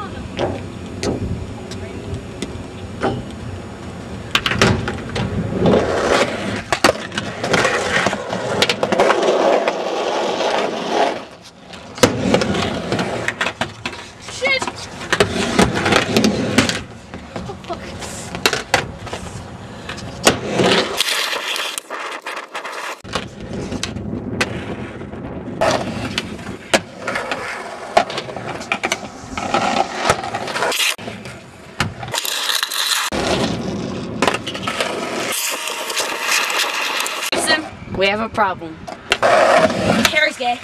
Come on. We have a problem. Harry's gay.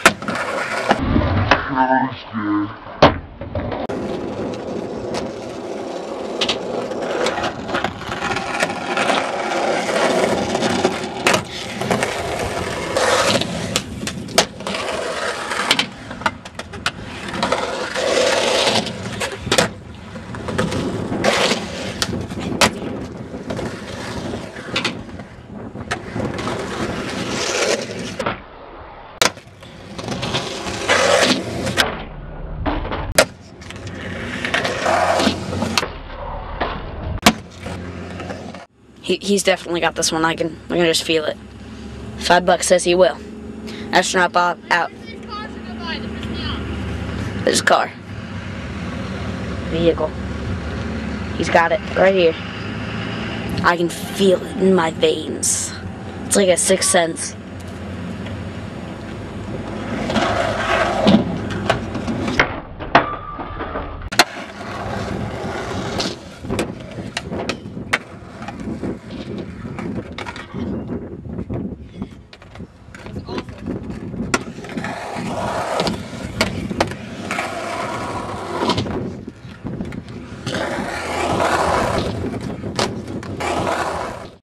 He, he's definitely got this one. I can I can just feel it. Five bucks says he will. Astronaut Bob out. His car. Vehicle. He's got it right here. I can feel it in my veins. It's like a sixth sense.